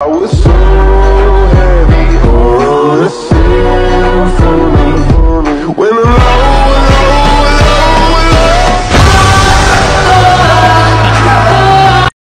I was so